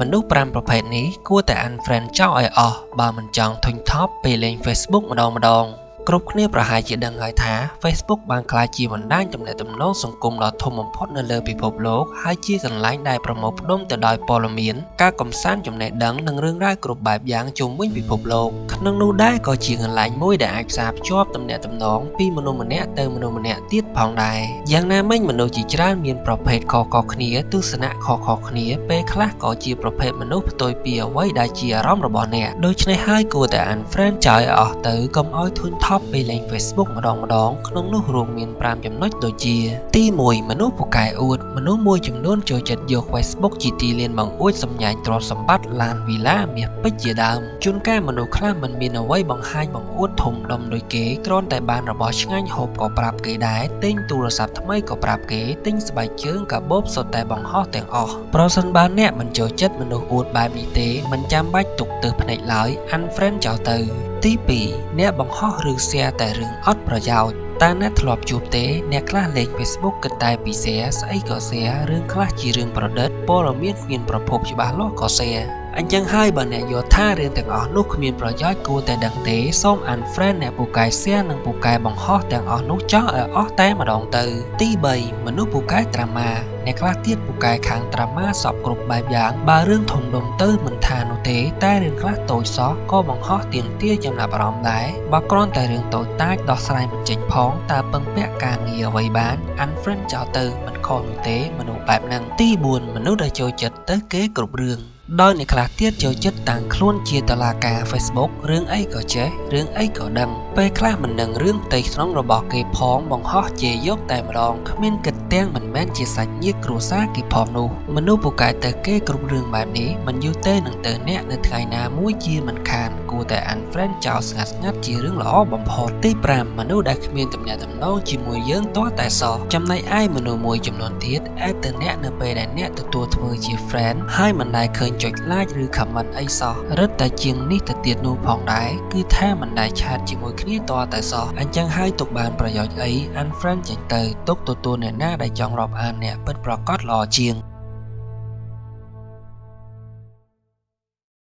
មនុស្ស5ប្រភេទនេះគួរតែ unfriend ចោលឲ្យអស់បើមិនចង់ធុញថប់ពេលលេង Facebook ម្ដងម្ដង។ គ្រប់គ្នាប្រហែលជាដឹងហើយថា Facebook បានក្លាយជាបណ្ដាញទំនាក់ទំនងសង្គមដ៏ធំបំផុតនៅលើពិភពលោកហើយជាកន្លែងដែលប្រមូលផ្ដុំទៅដោយព័ត៌មានការកំសាន្តចំណេះដឹងនិងរឿងរ៉ាវគ្រប់បែបយ៉ាងជុំវិញពិភពលោកក្នុងនោះដែរក៏ជាកន្លែងមួយដែលអាចផ្សារភ្ជាប់ទំនាក់ទំនងពីមនុស្សម្នាក់ទៅមនុស្សម្នាក់ទៀតផងដែរយ៉ាងណាមិញមនុស្សជាច្រើនមានប្រភេទខុសៗគ្នាទស្សនៈខុសៗគ្នាពេលខ្លះក៏ជាប្រភេទមនុស្សផ្ទុយពីអ្វីដែលជាអារម្មណ៍របស់អ្នកដូច្នេះហើយគួរតែ unfriend ចោលឲ្យអស់ទៅកុំឲ្យធុញថប់ពេលលេង Facebook ម្ដងម្ដងក្នុងនោះរួមមាន5ចំណុចដូចជា ទី1មនុស្សពូកែអួតមនុស្សមួយចំនួនចូលចិត្តយក Facebook ជាទីលានបង្អួចសម្ញែងទ្រព្យសម្បត្តិឡានវីឡាមាសពេជ្រជាដើមជួនកាលមនុស្សខ្លះមិនមានអ្វីបង្ហាញបង្អួតធំដុំដូចគេគ្រាន់តែបានរបស់ឆ្ងាញ់ហូបក៏ប្រាប់គេដែរទិញទូរស័ព្ទថ្មីក៏ប្រាប់គេទិញស្បែកជើងកាបូបសុទ្ធតែបង្ហោះទាំងអស់ប្រសិនបើអ្នកមិនចូលចិត្តមនុស្សអួតបែបនេះទេមិនចាំបាច់ទុកទើសភ្នែកឡើយ unfriend ចោលទៅ ទី2អ្នកបង្ហោះឬ share តែរឿងអត់ប្រយោជន៍តើអ្នកធ្លាប់ជួបទេអ្នកខ្លះលេង Facebook គិតតែពី share ស្អីក៏ share រឿងខ្លះជារឿងប្រឌិតព័ត៌មានគ្មានប្រភពច្បាស់លាស់ក៏ share អញ្ចឹងហើយបើអ្នកយល់ថារឿងទាំងអស់នោះគ្មានប្រយោជន៍គួរតែដឹងទេសូម unfriend អ្នកពូកែ share និងពូកែបង្ហោះទាំងអស់នោះចោលឲ្យអស់តែម្ដងទៅ ទី3មនុស្សពូកែត្រាម៉ាអ្នកខ្លះទៀតពូកែខាងត្រាម៉ាសពគ្រប់បែបយ៉ាងបើរឿងធំដុំទៅមិនថានោះទេ តែរឿងខ្លះតូចសោះក៏បង្ហោះទៀងទាចំណាប់អារម្មណ៍ដែរបើគ្រាន់តែរឿងតូចតាចដោះស្រាយមិនចេញផងតើពឹងពាក់ការងារអ្វីបាន unfriend ចោលទៅមិនខុសនោះទេមនុស្សបែបហ្នឹងទី4មនុស្សដែលចូលចិត្តទៅគេគ្រប់រឿង ដោយអ្នកខ្លះទៀតចូលចិត្តតាំងខ្លួនជាតឡាការ Facebook រឿងអីក៏ចេះរឿងអីក៏ដឹងពេលខ្លះមិនដឹងរឿងផ្ទៃក្នុងរបស់គេផងបង្ហោះជាយកតែម្ដងគ្មានគិតទាំងមិនមែនជាសាច់ញាតិគ្រួសារគេផងនោះមនុស្សពូកែទៅគេគ្រប់រឿងបែបនេះមិនយូរទេនឹងទៅអ្នកនៅថ្ងៃណាមួយជាមិនខានគួរតែ unfriend ចោលស្ងាត់ស្ងាត់ជារឿងល្អបំផុតទី5មនុស្សដែលគ្មានទំនាក់ទំនងជាមួយយើងទាល់តែសោះចំណែកឯមនុស្សមួយចំនួនទៀតអាចទៅអ្នកនៅពេលដែលអ្នកទទួលធ្វើជា friend ហើយមិនដែលឃើញចុច like ឬ comment អីសោះរឹតតែជាងនេះទៅទៀតនោះផងដែរគឺថាមិនដែលឆាតជាមួយគ្នាតតែសោះអញ្ចឹងហើយទុកបានប្រយោជន៍អី unfriend ចេញទៅទុកទទួលអ្នកណាដែលចង់រាប់អានអ្នកពិតប្រាកដល្អជាង